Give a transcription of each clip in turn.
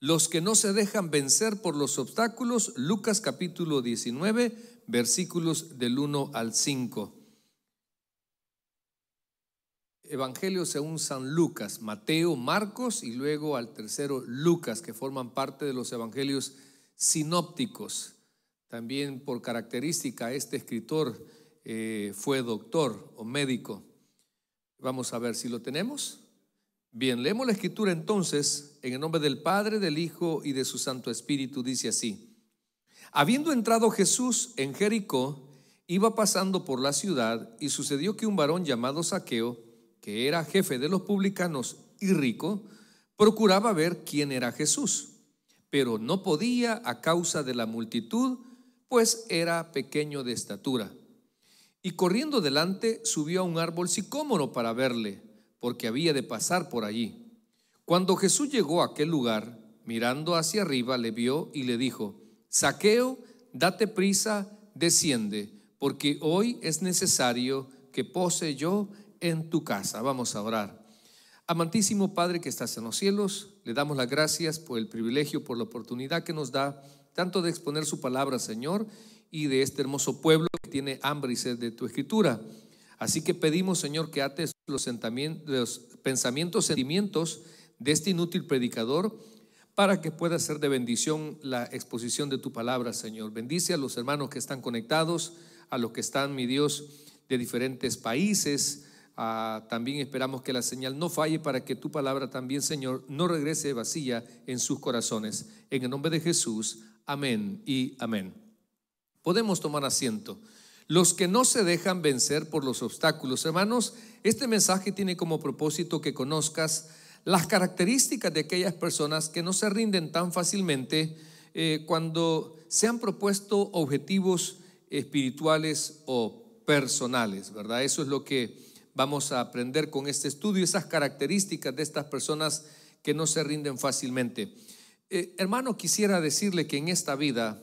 Los que no se dejan vencer por los obstáculos, Lucas capítulo 19, versículos del 1 al 5. Evangelio según San Lucas, Mateo, Marcos y luego al tercero Lucas, que forman parte de los evangelios sinópticos. También por característica este escritor eh, fue doctor o médico. Vamos a ver si lo tenemos. Bien, leemos la escritura entonces en el nombre del Padre, del Hijo y de su Santo Espíritu. Dice así. Habiendo entrado Jesús en Jericó, iba pasando por la ciudad y sucedió que un varón llamado Saqueo, que era jefe de los publicanos y rico, procuraba ver quién era Jesús, pero no podía a causa de la multitud, pues era pequeño de estatura. Y corriendo delante subió a un árbol sicómoro para verle porque había de pasar por allí. Cuando Jesús llegó a aquel lugar, mirando hacia arriba, le vio y le dijo, Saqueo, date prisa, desciende, porque hoy es necesario que pose yo en tu casa. Vamos a orar. Amantísimo Padre que estás en los cielos, le damos las gracias por el privilegio, por la oportunidad que nos da, tanto de exponer su palabra, Señor, y de este hermoso pueblo que tiene hambre y sed de tu escritura. Así que pedimos, Señor, que ates los, pensamientos, sentimientos de este inútil predicador para que pueda ser de bendición la exposición de tu palabra, Señor. Bendice a los hermanos que están conectados, a los que están, mi Dios, de diferentes países. Ah, también esperamos que la señal no falle para que tu palabra también, Señor, no regrese vacía en sus corazones. En el nombre de Jesús, amén y amén. Podemos tomar asiento los que no se dejan vencer por los obstáculos. Hermanos, este mensaje tiene como propósito que conozcas las características de aquellas personas que no se rinden tan fácilmente eh, cuando se han propuesto objetivos espirituales o personales, ¿verdad? Eso es lo que vamos a aprender con este estudio, esas características de estas personas que no se rinden fácilmente. Eh, hermano, quisiera decirle que en esta vida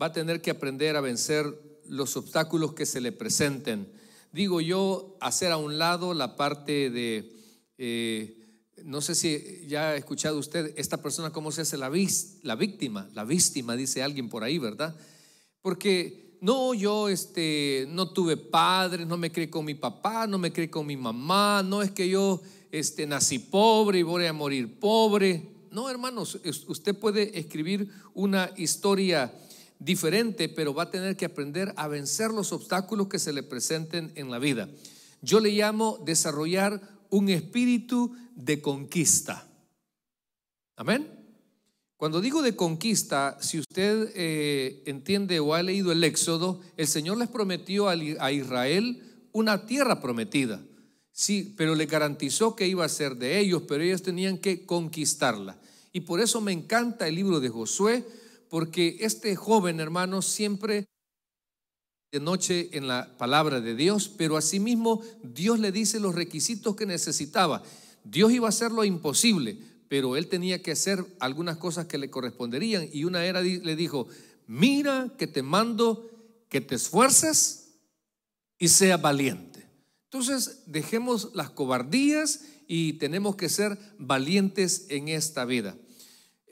va a tener que aprender a vencer los obstáculos que se le presenten. Digo yo, hacer a un lado la parte de, eh, no sé si ya ha escuchado usted, esta persona cómo se hace la, la víctima, la víctima, dice alguien por ahí, ¿verdad? Porque no, yo este, no tuve padres, no me crié con mi papá, no me crié con mi mamá, no es que yo este, nací pobre y voy a morir pobre. No, hermanos, usted puede escribir una historia diferente, pero va a tener que aprender a vencer los obstáculos que se le presenten en la vida. Yo le llamo desarrollar un espíritu de conquista. Amén. Cuando digo de conquista, si usted eh, entiende o ha leído el Éxodo, el Señor les prometió a Israel una tierra prometida. Sí, pero le garantizó que iba a ser de ellos, pero ellos tenían que conquistarla. Y por eso me encanta el libro de Josué, porque este joven hermano siempre de noche en la palabra de Dios, pero asimismo Dios le dice los requisitos que necesitaba. Dios iba a hacer lo imposible, pero él tenía que hacer algunas cosas que le corresponderían y una era le dijo, "Mira que te mando que te esfuerces y sea valiente." Entonces, dejemos las cobardías y tenemos que ser valientes en esta vida.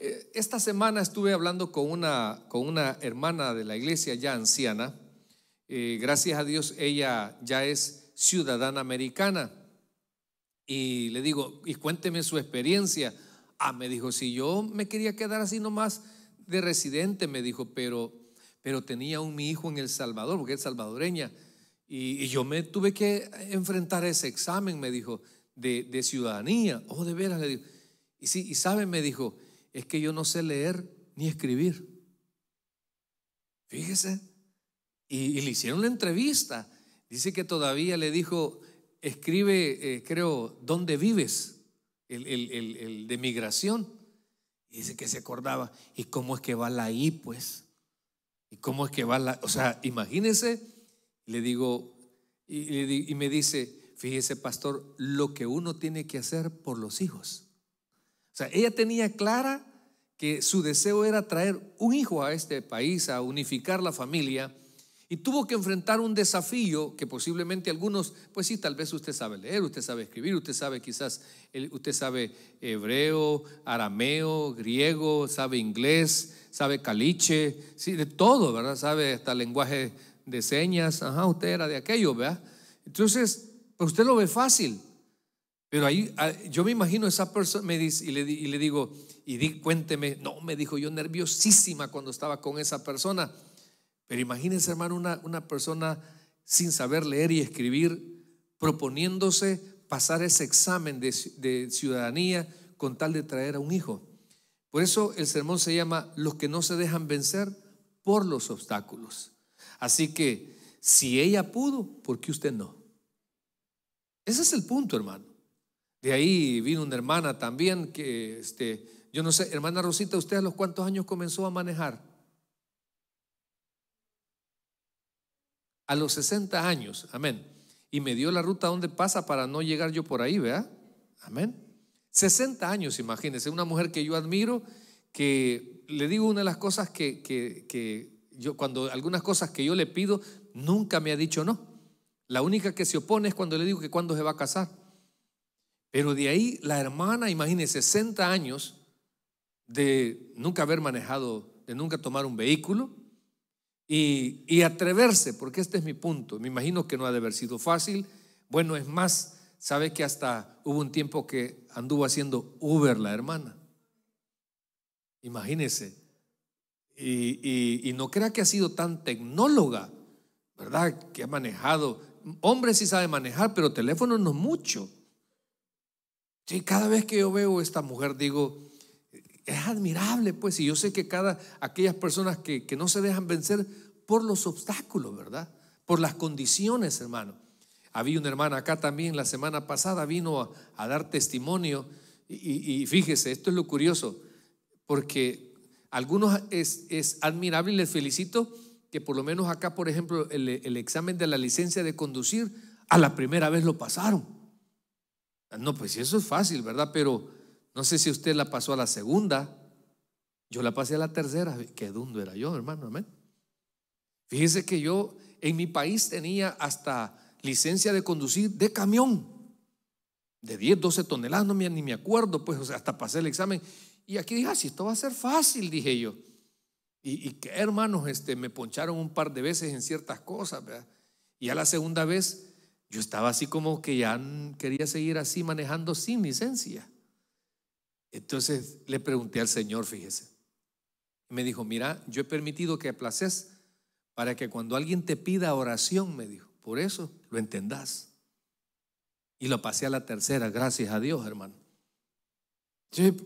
Eh, esta semana estuve hablando con una, con una hermana de la iglesia ya anciana. Eh, gracias a Dios ella ya es ciudadana americana. Y le digo, y cuénteme su experiencia. Ah, me dijo, si yo me quería quedar así nomás de residente, me dijo, pero, pero tenía un mi hijo en El Salvador, porque es salvadoreña. Y, yo me tuve que enfrentar ese examen, me dijo, de, de ciudadanía. Oh, de veras, le digo. Y sí, y sabe, me dijo, es que yo no sé leer ni escribir. Fíjese. Y, le hicieron la entrevista. Dice que todavía le dijo, escribe, eh, creo, ¿dónde vives? El, el, de migración. Y dice que se acordaba, ¿y cómo es que va la I, pues? ¿Y cómo es que va la... O sea, imagínese, le digo, y me dice, fíjese, pastor, lo que uno tiene que hacer por los hijos. O sea, ella tenía clara que su deseo era traer un hijo a este país, a unificar la familia. Y tuvo que enfrentar un desafío que posiblemente algunos, pues sí, tal vez usted sabe leer, usted sabe escribir, usted sabe quizás, usted sabe hebreo, arameo, griego, sabe inglés, sabe caliche, sí, de todo, ¿verdad? Sabe hasta lenguaje de señas, ajá, usted era de aquello, ¿verdad? Entonces, pues usted lo ve fácil. Pero ahí, ah, yo me imagino esa persona, me dice, y, le, digo, y cuénteme, no, me dijo yo nerviosísima cuando estaba con esa persona. Pero imagínense, hermano, una, una persona sin saber leer y escribir, proponiéndose pasar ese examen de, de ciudadanía con tal de traer a un hijo. Por eso el sermón se llama Los que no se dejan vencer por los obstáculos. Así que si ella pudo, ¿por qué usted no? Ese es el punto, hermano. De ahí vino una hermana también que, este, yo no sé, hermana Rosita, ¿usted a los cuántos años comenzó a manejar? a los 60 años, amén. Y me dio la ruta donde pasa para no llegar yo por ahí, ¿verdad? Amén. 60 años, imagínense, una mujer que yo admiro, que le digo una de las cosas que, que, yo, cuando algunas cosas que yo le pido, nunca me ha dicho no. La única que se opone es cuando le digo que cuándo se va a casar. Pero de ahí la hermana, imagínense, 60 años de nunca haber manejado, de nunca tomar un vehículo, y, atreverse, porque este es mi punto. Me imagino que no ha de haber sido fácil. Bueno, es más, sabe que hasta hubo un tiempo que anduvo haciendo Uber la hermana. Imagínese. Y, y, no crea que ha sido tan tecnóloga, ¿verdad? Que ha manejado. Hombre sí sabe manejar, pero teléfono no mucho. Sí, cada vez que yo veo a esta mujer digo, es admirable, pues, y yo sé que cada, aquellas personas que, no se dejan vencer por los obstáculos, ¿verdad? Por las condiciones, hermano. Había una hermana acá también la semana pasada, vino a, dar testimonio, y, fíjese, esto es lo curioso, porque algunos es, es admirable y les felicito que por lo menos acá, por ejemplo, el, el examen de la licencia de conducir, a la primera vez lo pasaron. No, pues eso es fácil, ¿verdad? Pero no sé si usted la pasó a la segunda. Yo la pasé a la tercera. Qué dundo era yo, hermano. Amén. Fíjese que yo en mi país tenía hasta licencia de conducir de camión. De 10, 12 toneladas, no me, ni me acuerdo, pues hasta pasé el examen. Y aquí dije, ah, si esto va a ser fácil, dije yo. Y, y que hermanos, este, me poncharon un par de veces en ciertas cosas, ¿verdad? Y a la segunda vez yo estaba así como que ya quería seguir así manejando sin licencia. Entonces le pregunté al Señor, fíjese. Me dijo, mira, yo he permitido que aplaces para que cuando alguien te pida oración, me dijo, por eso lo entendás. Y lo pasé a la tercera, gracias a Dios, hermano.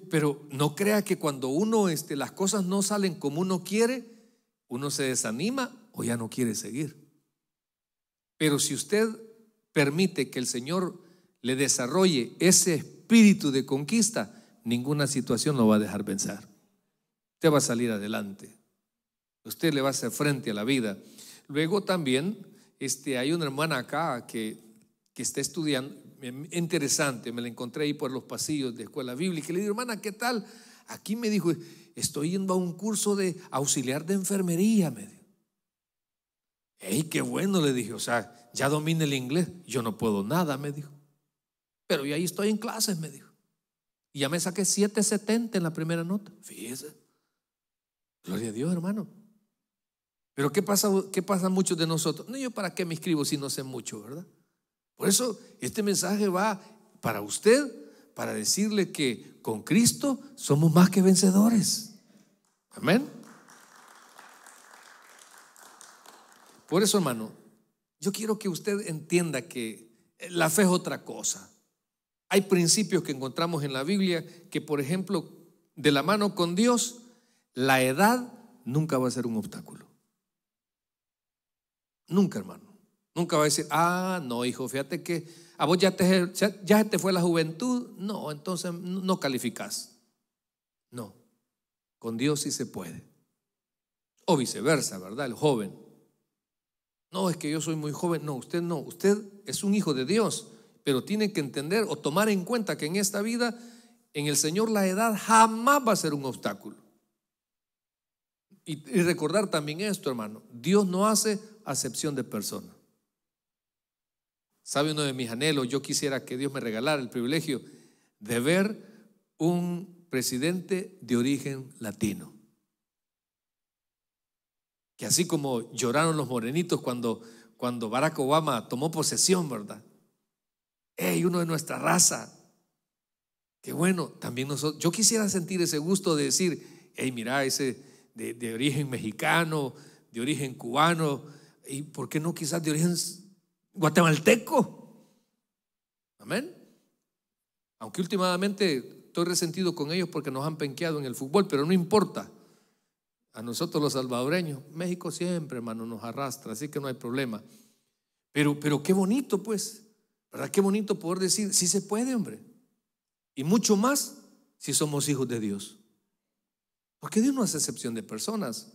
pero no crea que cuando uno, este, las cosas no salen como uno quiere, uno se desanima o ya no quiere seguir. Pero si usted permite que el Señor le desarrolle ese espíritu de conquista, ninguna situación lo va a dejar vencer. Usted va a salir adelante. Usted le va a hacer frente a la vida. Luego también este, hay una hermana acá que, que está estudiando, interesante, me la encontré ahí por los pasillos de escuela bíblica. Le digo, hermana, ¿qué tal? Aquí me dijo, estoy yendo a un curso de auxiliar de enfermería, me dijo. ¡Ey, qué bueno! Le dije, o sea, ya domina el inglés. Yo no puedo nada, me dijo. Pero yo ahí estoy en clases, me dijo. Y ya me saqué 770 en la primera nota. Fíjese. Gloria a Dios, hermano. Pero ¿qué pasa, qué pasa muchos de nosotros? No, yo para qué me escribo si no sé mucho, ¿verdad? Por eso este mensaje va para usted, para decirle que con Cristo somos más que vencedores. Amén. Por eso, hermano, yo quiero que usted entienda que la fe es otra cosa. Hay principios que encontramos en la Biblia que, por ejemplo, de la mano con Dios, la edad nunca va a ser un obstáculo. Nunca, hermano. Nunca va a decir, ah, no, hijo, fíjate que a vos ya te, ya te fue la juventud. No, entonces no calificas. No, con Dios sí se puede. O viceversa, ¿verdad? El joven. No, es que yo soy muy joven. No, usted no. Usted es un hijo de Dios pero tiene que entender o tomar en cuenta que en esta vida, en el Señor, la edad jamás va a ser un obstáculo. Y, recordar también esto, hermano, Dios no hace acepción de persona. ¿Sabe uno de mis anhelos? Yo quisiera que Dios me regalara el privilegio de ver un presidente de origen latino. Que así como lloraron los morenitos cuando, cuando Barack Obama tomó posesión, ¿verdad? ¡Ey, uno de nuestra raza! Qué bueno, también nosotros, yo quisiera sentir ese gusto de decir, hey, mira, ese de, de, origen mexicano, de origen cubano, y por qué no quizás de origen guatemalteco. Amén. Aunque últimamente estoy resentido con ellos porque nos han penqueado en el fútbol, pero no importa. A nosotros los salvadoreños, México siempre, hermano, nos arrastra, así que no hay problema. Pero, pero qué bonito, pues, ¿verdad? Qué bonito poder decir, sí se puede, hombre. Y mucho más si somos hijos de Dios. Porque Dios no hace excepción de personas.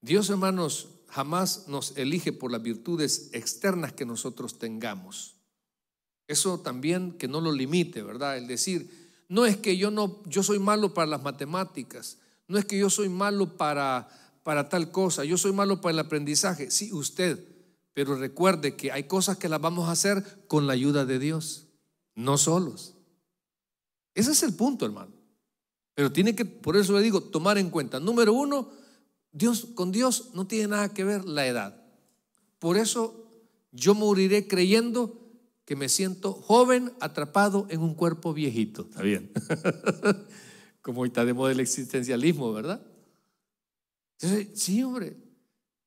Dios, hermanos, jamás nos elige por las virtudes externas que nosotros tengamos. Eso también que no lo limite, ¿verdad? El decir, no es que yo no yo soy malo para las matemáticas, no es que yo soy malo para para tal cosa, yo soy malo para el aprendizaje. Sí, usted, pero recuerde que hay cosas que las vamos a hacer con la ayuda de Dios, no solos. Ese es el punto, hermano. Pero tiene que, por eso le digo, tomar en cuenta. Número uno, Dios, con Dios no tiene nada que ver la edad. Por eso yo moriré creyendo que me siento joven atrapado en un cuerpo viejito. Está bien. Como está de moda el existencialismo, ¿verdad? Sí, hombre.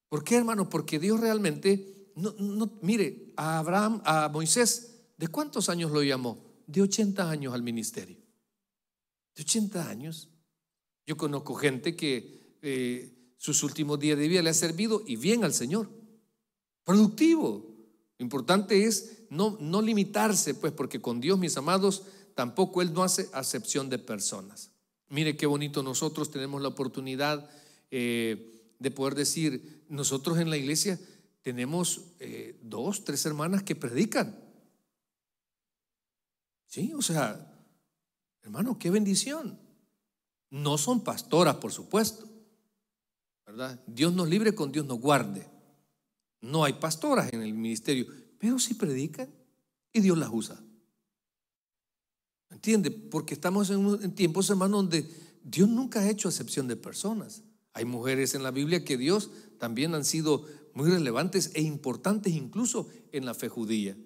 ¿Por qué, hermano? Porque Dios realmente, no, no, mire, a Abraham, a Moisés, ¿de cuántos años lo llamó? De 80 años al ministerio. De 80 años. Yo conozco gente que eh, sus últimos días de vida le ha servido y bien al Señor. Productivo. Lo importante es no, no limitarse, pues, porque con Dios, mis amados, tampoco Él no hace acepción de personas. Mire qué bonito nosotros tenemos la oportunidad eh, de poder decir, nosotros en la iglesia tenemos eh, dos, tres hermanas que predican. Sí, o sea, hermano, qué bendición. No son pastoras, por supuesto, ¿verdad? Dios nos libre, con Dios nos guarde. No hay pastoras en el ministerio, pero sí predican y Dios las usa. ¿Entiende? Porque estamos en, tiempos, hermano, donde Dios nunca ha hecho excepción de personas. Hay mujeres en la Biblia que Dios también han sido muy relevantes e importantes incluso en la fe judía.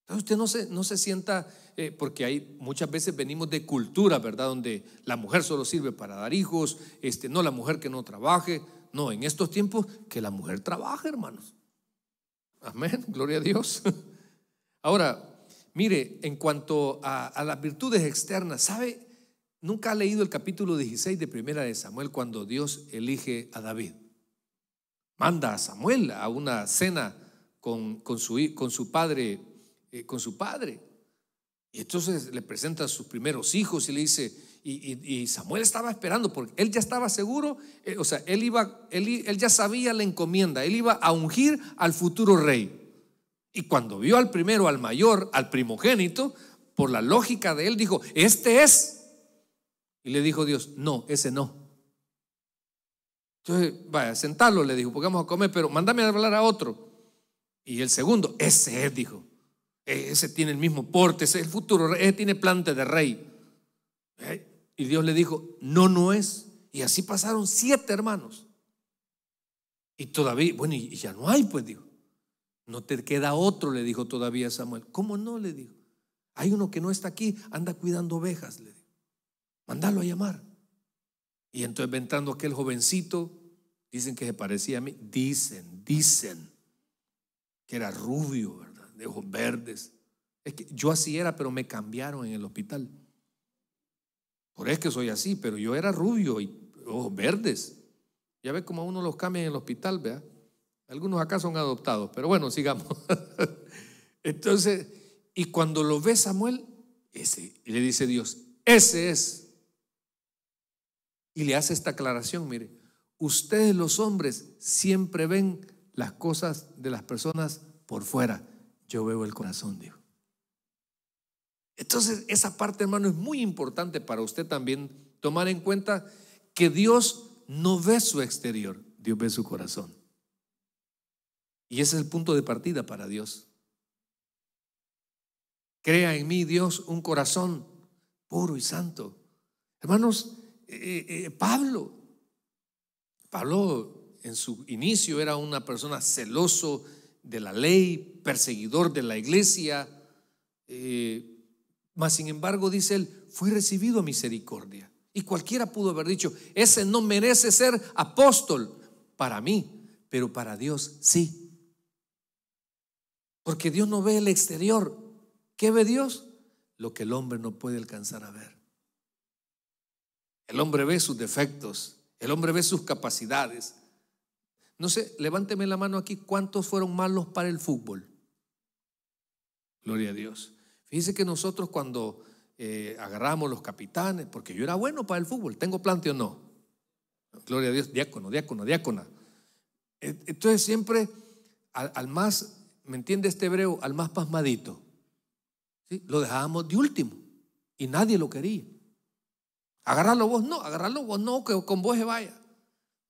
Entonces usted no se, no se sienta, eh, porque hay muchas veces venimos de cultura, ¿verdad? Donde la mujer solo sirve para dar hijos, este, no la mujer que no trabaje. No, en estos tiempos que la mujer trabaje, hermanos. Amén, gloria a Dios. Ahora, mire, en cuanto a, las virtudes externas, ¿sabe? Nunca ha leído el capítulo 16 de Primera de Samuel cuando Dios elige a David. Manda a Samuel a una cena con, su, con su padre eh, con su padre. Y entonces le presenta a sus primeros hijos y le dice, y, Samuel estaba esperando porque él ya estaba seguro, eh, o sea, él iba, él, él ya sabía la encomienda, él iba a ungir al futuro rey. Y cuando vio al primero, al mayor, al primogénito, por la lógica de él, dijo, este es. Y le dijo Dios, no, ese no. Entonces, vaya, sentarlo, le dijo, porque vamos a comer, pero mándame a hablar a otro. Y el segundo, ese es, dijo. Ese tiene el mismo porte, ese es el futuro, ese tiene planta de rey. ¿Eh? Y Dios le dijo, no, no es. Y así pasaron siete hermanos. Y todavía, bueno, y ya no hay, pues dijo. No te queda otro, le dijo todavía Samuel. ¿Cómo no? Le dijo. Hay uno que no está aquí, anda cuidando ovejas, le dijo. Mándalo a llamar. Y entonces entrando aquel jovencito, dicen que se parecía a mí, dicen, dicen que era rubio, de ojos verdes. Es que yo así era, pero me cambiaron en el hospital. Por eso que soy así, pero yo era rubio y ojos verdes. Ya ve cómo a uno los cambia en el hospital, vea. Algunos acá son adoptados, pero bueno, sigamos. Entonces, y cuando lo ve Samuel, ese, le dice Dios, ese es. Y le hace esta aclaración, mire, ustedes los hombres siempre ven las cosas de las personas por fuera yo veo el corazón, dijo. Entonces, esa parte, hermano, es muy importante para usted también tomar en cuenta que Dios no ve su exterior, Dios ve su corazón. Y ese es el punto de partida para Dios. Crea en mí, Dios, un corazón puro y santo. Hermanos, eh, eh, Pablo, Pablo en su inicio era una persona celoso de la ley, perseguidor de la iglesia, eh, mas sin embargo, dice él, fui recibido a misericordia. Y cualquiera pudo haber dicho, ese no merece ser apóstol para mí, pero para Dios sí. Porque Dios no ve el exterior. ¿Qué ve Dios? Lo que el hombre no puede alcanzar a ver. El hombre ve sus defectos, el hombre ve sus capacidades. No sé, levánteme la mano aquí, ¿cuántos fueron malos para el fútbol? Gloria a Dios. Fíjese que nosotros cuando eh, agarramos los capitanes, porque yo era bueno para el fútbol, ¿tengo plante o no? Gloria a Dios, diácono, diácono, diácona. Entonces siempre al, más, ¿me entiende este hebreo? Al más pasmadito. ¿sí? Lo dejábamos de último y nadie lo quería. Agarrarlo vos, no, agarrarlo vos, no, que con vos se vaya.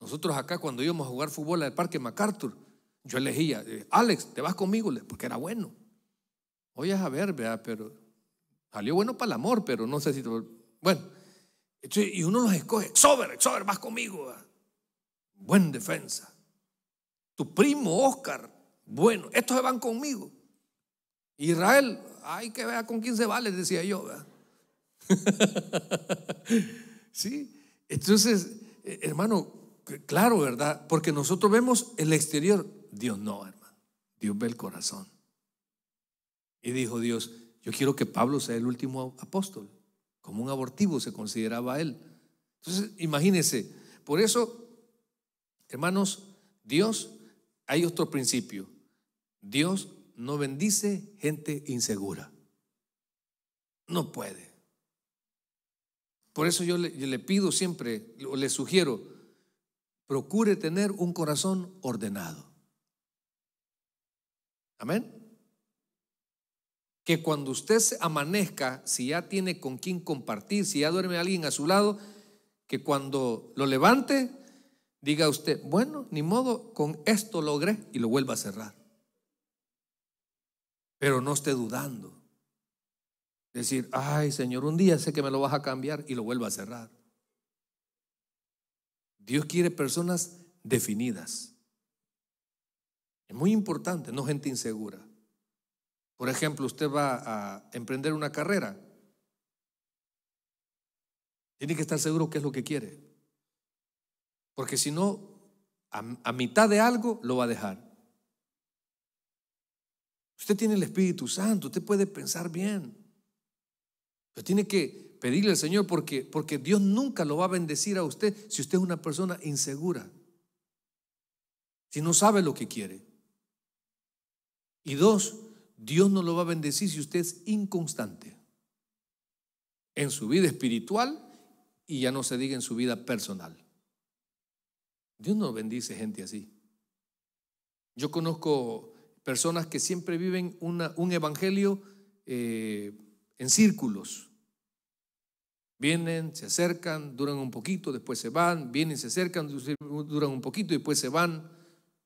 Nosotros acá cuando íbamos a jugar fútbol al Parque MacArthur, yo elegía, eh, Alex, te vas conmigo, porque era bueno. Oye, a ver, vea, pero salió bueno para el amor, pero no sé si... Bueno, y uno los escoge, Sober, Sober, vas conmigo. Buen defensa. Tu primo Oscar, bueno, estos se van conmigo. Israel, hay que ver con quién se vale, decía yo. sí, entonces, eh, hermano, claro, ¿verdad? Porque nosotros vemos el exterior, Dios no, hermano. Dios ve el corazón. Y dijo Dios, yo quiero que Pablo sea el último apóstol. Como un abortivo se consideraba él. Entonces, imagínense, por eso, hermanos, Dios, hay otro principio. Dios no bendice gente insegura. No puede. Por eso yo le, pido siempre, le sugiero, procure tener un corazón ordenado. Amén. Que cuando usted se amanezca, si ya tiene con quién compartir, si ya duerme alguien a su lado, que cuando lo levante, diga usted, bueno, ni modo, con esto logré y lo vuelva a cerrar. Pero no esté dudando. Decir, ay Señor, un día sé que me lo vas a cambiar y lo vuelva a cerrar. Dios quiere personas definidas. Es muy importante, no gente insegura. Por ejemplo, usted va a emprender una carrera. Tiene que estar seguro qué es lo que quiere. Porque si no, a, mitad de algo lo va a dejar. Usted tiene el Espíritu Santo, usted puede pensar bien. Pero tiene que pedirle al Señor porque, porque Dios nunca lo va a bendecir a usted si usted es una persona insegura, si no sabe lo que quiere. Y dos, Dios no lo va a bendecir si usted es inconstante en su vida espiritual y ya no se diga en su vida personal. Dios no bendice gente así. Yo conozco personas que siempre viven un evangelio eh, en círculos. Vienen, se acercan, duran un poquito, después se van, vienen, se acercan, duran un poquito y después se van.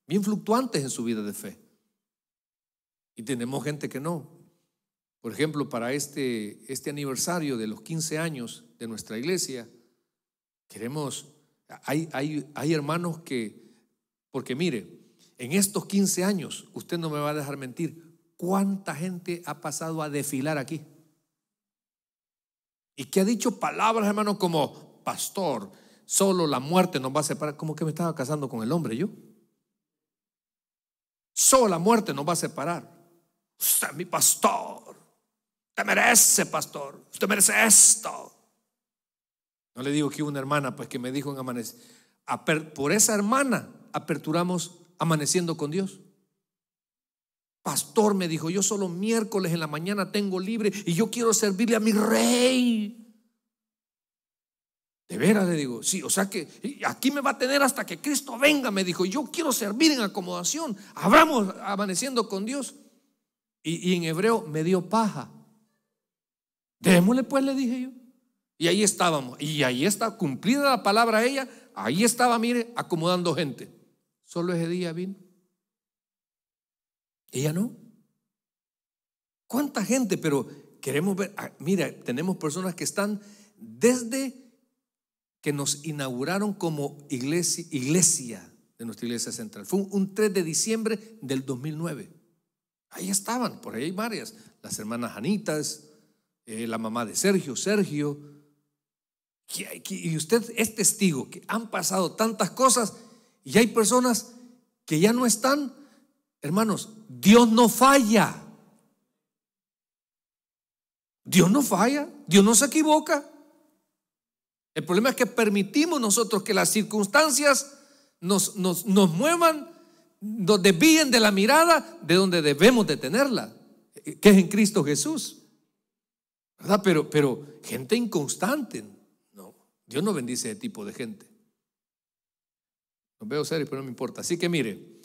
Bien fluctuantes en su vida de fe. Y tenemos gente que no. Por ejemplo, para este, este aniversario de los 15 años de nuestra iglesia, queremos, hay, hay, hay hermanos que, porque mire, en estos 15 años, usted no me va a dejar mentir, ¿cuánta gente ha pasado a desfilar aquí? Y que ha dicho palabras, hermano, como, pastor, solo la muerte nos va a separar. Como que me estaba casando con el hombre yo. Solo la muerte nos va a separar. Usted es mi pastor. Usted merece, pastor. Usted merece esto. No le digo que una hermana, pues que me dijo en amanecer. Por esa hermana aperturamos amaneciendo con Dios. Pastor me dijo, yo solo miércoles en la mañana tengo libre y yo quiero servirle a mi rey. De veras le digo, sí, o sea que aquí me va a tener hasta que Cristo venga, me dijo, yo quiero servir en acomodación. Abramos amaneciendo con Dios. Y, en hebreo me dio paja. Démosle pues, le dije yo. Y ahí estábamos. Y ahí está, cumplida la palabra ella, ahí estaba, mire, acomodando gente. Solo ese día vino. Ella no. ¿Cuánta gente? Pero queremos ver, ah, mira, tenemos personas que están desde que nos inauguraron como iglesia, de nuestra iglesia central. Fue un, 3 de diciembre del 2009. Ahí estaban, por ahí hay varias. Las hermanas Janitas, eh, la mamá de Sergio, Sergio. Y usted es testigo que han pasado tantas cosas y hay personas que ya no están. Hermanos, Dios no falla. Dios no falla, Dios no se equivoca. El problema es que permitimos nosotros que las circunstancias nos, nos, nos muevan, nos desvíen de la mirada de donde debemos de tenerla, que es en Cristo Jesús. Pero, pero gente inconstante. No, Dios no bendice ese tipo de gente. Veo serio, pero no me importa. Así que mire,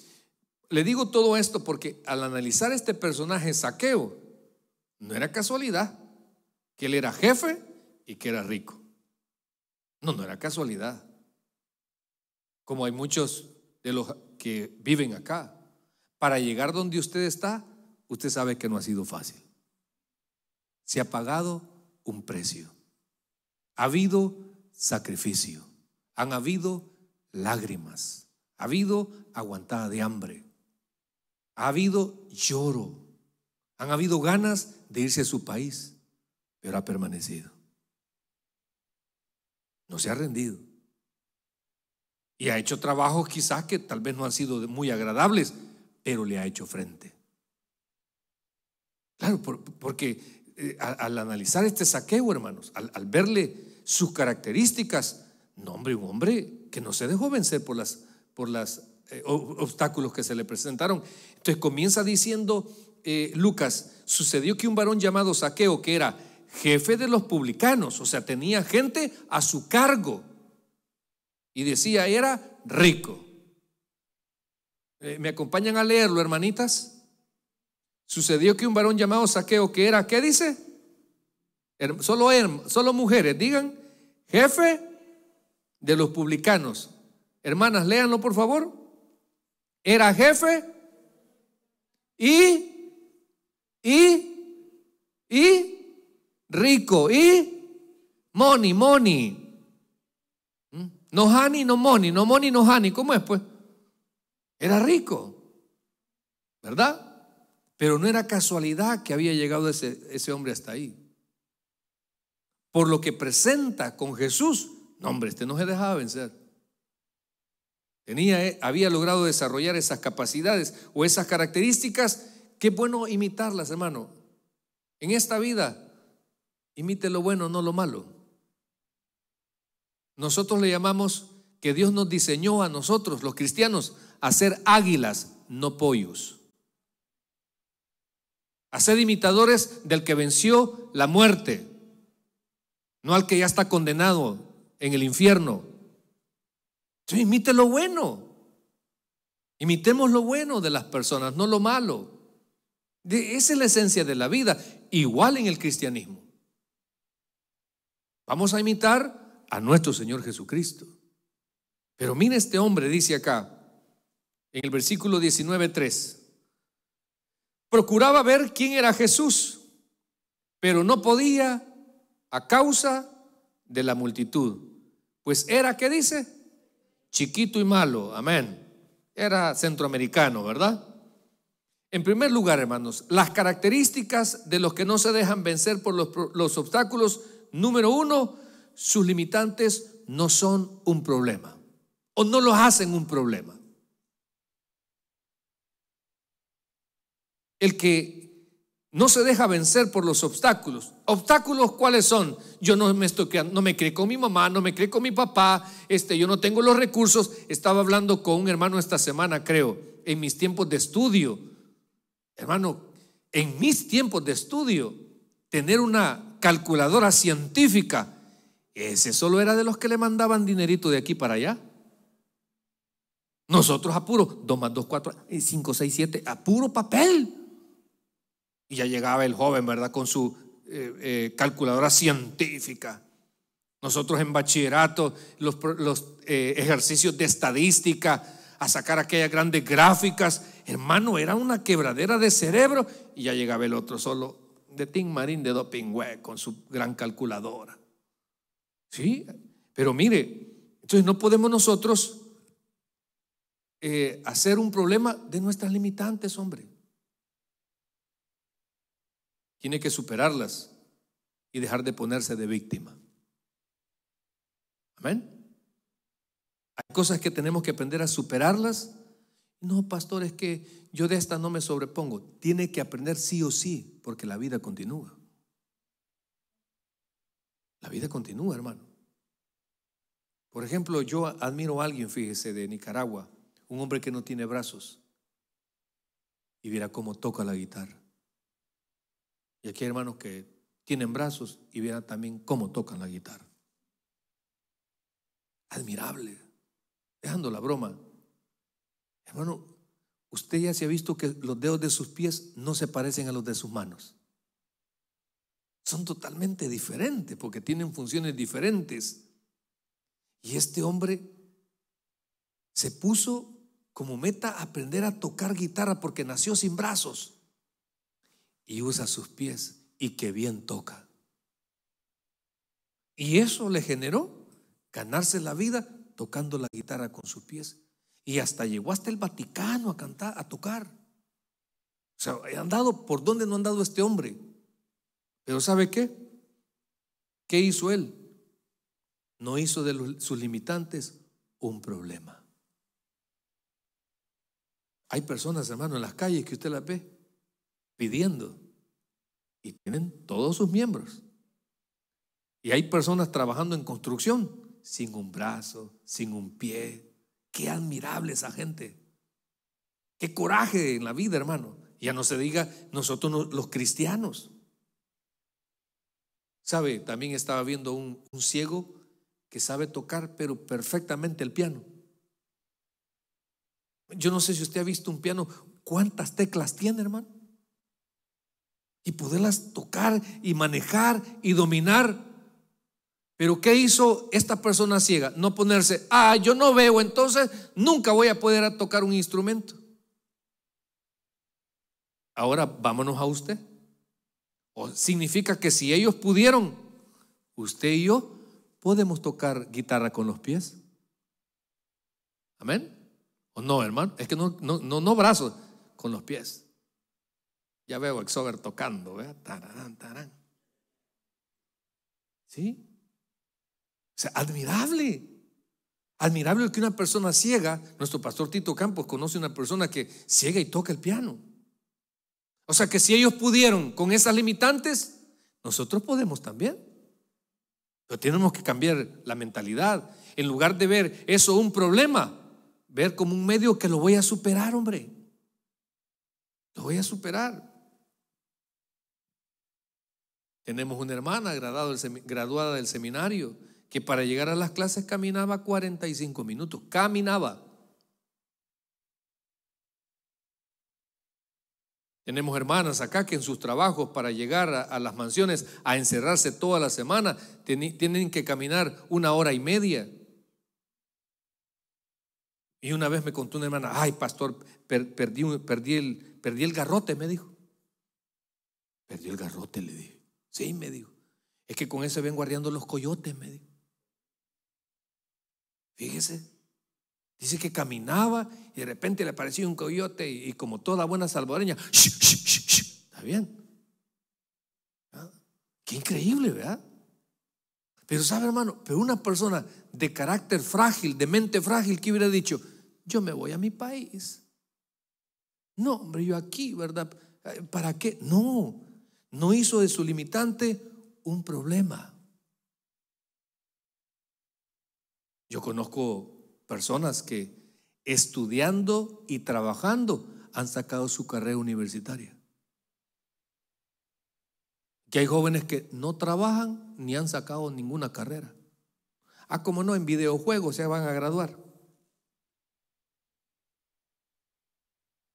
le digo todo esto porque al analizar este personaje saqueo, no era casualidad que él era jefe y que era rico. No, no era casualidad. Como hay muchos de los que viven acá. Para llegar donde usted está, usted sabe que no ha sido fácil. Se ha pagado un precio. Ha habido sacrificio. Han habido lágrimas. Ha habido aguantada de hambre. Ha habido lloro. Han habido ganas de irse a su país, pero ha permanecido. No se ha rendido. Y ha hecho trabajos quizás que tal vez no han sido muy agradables, pero le ha hecho frente. Claro, porque eh, al, analizar este saqueo, hermanos, al, verle sus características, no, hombre, un hombre que no se dejó vencer por las, por las eh, obstáculos que se le presentaron. Entonces comienza diciendo eh, Lucas, sucedió que un varón llamado Saqueo, que era jefe de los publicanos, o sea, tenía gente a su cargo. Y decía, era rico. Eh, ¿Me acompañan a leerlo, hermanitas? Sucedió que un varón llamado Saqueo, que era, ¿qué dice? Solo, solo mujeres, digan, jefe de los publicanos. Hermanas, léanlo por favor. Era jefe y, y, y rico y money, money. ¿Mm? No honey, no money, no money, no honey. ¿Cómo es pues? Era rico, ¿verdad? Pero no era casualidad que había llegado ese, ese hombre hasta ahí. Por lo que presenta con Jesús, no hombre, este no se dejaba vencer. Tenía, eh, había logrado desarrollar esas capacidades o esas características. Qué bueno imitarlas, hermano. En esta vida Imite lo bueno, no lo malo. Nosotros le llamamos que Dios nos diseñó a nosotros, los cristianos, a ser águilas, no pollos. A ser imitadores del que venció la muerte, no al que ya está condenado en el infierno. Entonces, imite lo bueno. Imitemos lo bueno de las personas, no lo malo. esa es la esencia de la vida, igual en el cristianismo. Vamos a imitar a nuestro Señor Jesucristo. Pero mire este hombre, dice acá, en el versículo 19.3, procuraba ver quién era Jesús, pero no podía a causa de la multitud. Pues era, ¿qué dice? Chiquito y malo, amén. Era centroamericano, ¿verdad? En primer lugar, hermanos, las características de los que no se dejan vencer por los, los obstáculos Número uno, sus limitantes no son un problema o no los hacen un problema. El que no se deja vencer por los obstáculos. ¿Obstáculos cuáles son? Yo no me estoy no me creo con mi mamá, no me creo con mi papá, este, yo no tengo los recursos. Estaba hablando con un hermano esta semana, creo, en mis tiempos de estudio. Hermano, en mis tiempos de estudio, tener una calculadora científica, ese solo era de los que le mandaban dinerito de aquí para allá. Nosotros a puro, 2 más 2, 4, 5, 6, 7, a puro papel. Y ya llegaba el joven, ¿verdad? Con su eh, eh, calculadora científica. Nosotros en bachillerato, los, los eh, ejercicios de estadística, a sacar aquellas grandes gráficas, hermano, era una quebradera de cerebro y ya llegaba el otro solo de Tim Marín de Dopingüe con su gran calculadora. ¿Sí? Pero mire, entonces no podemos nosotros hacer un problema de nuestras limitantes, hombre. Tiene que superarlas y dejar de ponerse de víctima. Amén. Hay cosas que tenemos que aprender a superarlas. No, pastor, es que yo de esta no me sobrepongo. Tiene que aprender sí o sí, porque la vida continúa. La vida continúa, hermano. Por ejemplo, yo admiro a alguien, fíjese, de Nicaragua, un hombre que no tiene brazos. Y viera cómo toca la guitarra. Y aquí hay hermanos que tienen brazos y viera también cómo tocan la guitarra. Admirable. Dejando la broma. Hermano, usted ya se ha visto que los dedos de sus pies no se parecen a los de sus manos. Son totalmente diferentes porque tienen funciones diferentes. Y este hombre se puso como meta aprender a tocar guitarra porque nació sin brazos y usa sus pies y que bien toca. Y eso le generó ganarse la vida tocando la guitarra con sus pies. Y hasta llegó hasta el Vaticano a cantar, a tocar. O sea, han andado por donde no han dado este hombre. Pero ¿sabe qué? ¿Qué hizo él? No hizo de sus limitantes un problema. Hay personas, hermano, en las calles que usted las ve pidiendo y tienen todos sus miembros. Y hay personas trabajando en construcción sin un brazo, sin un pie. Qué admirable esa gente. Qué coraje en la vida, hermano. Ya no se diga nosotros los cristianos. ¿Sabe? También estaba viendo un, un ciego que sabe tocar, pero perfectamente el piano. Yo no sé si usted ha visto un piano, cuántas teclas tiene, hermano. Y poderlas tocar y manejar y dominar pero ¿qué hizo esta persona ciega? No ponerse, ah, yo no veo, entonces nunca voy a poder tocar un instrumento. Ahora vámonos a usted. O significa que si ellos pudieron, usted y yo podemos tocar guitarra con los pies. Amén. ¿O no, hermano? Es que no, no, no, brazos, con los pies. Ya veo Exover tocando, ¿verdad? Tararán, tarán. ¿Sí? O sea, admirable. Admirable que una persona ciega, nuestro pastor Tito Campos conoce una persona que ciega y toca el piano. O sea que si ellos pudieron con esas limitantes, nosotros podemos también. Pero tenemos que cambiar la mentalidad. En lugar de ver eso un problema, ver como un medio que lo voy a superar, hombre. Lo voy a superar. Tenemos una hermana graduada del seminario que para llegar a las clases caminaba 45 minutos, caminaba. Tenemos hermanas acá que en sus trabajos para llegar a, las mansiones a encerrarse toda la semana tienen que caminar una hora y media. Y una vez me contó una hermana, ay pastor, perdí, el, perdí el garrote, me dijo. Perdí el garrote, le dije. Sí, me dijo. Es que con ese ven guardiando los coyotes, me dijo. Fíjese. Dice que caminaba y de repente le apareció un coyote y, como toda buena salvadoreña, está bien. ¿Ah? Qué increíble, ¿verdad? Pero sabe, hermano, pero una persona de carácter frágil, de mente frágil, que hubiera dicho, yo me voy a mi país. No, hombre, yo aquí, ¿verdad? ¿Para qué? No, no hizo de su limitante un problema. Yo conozco personas que estudiando y trabajando han sacado su carrera universitaria. Que hay jóvenes que no trabajan ni han sacado ninguna carrera. Ah, como no, en videojuegos se van a graduar.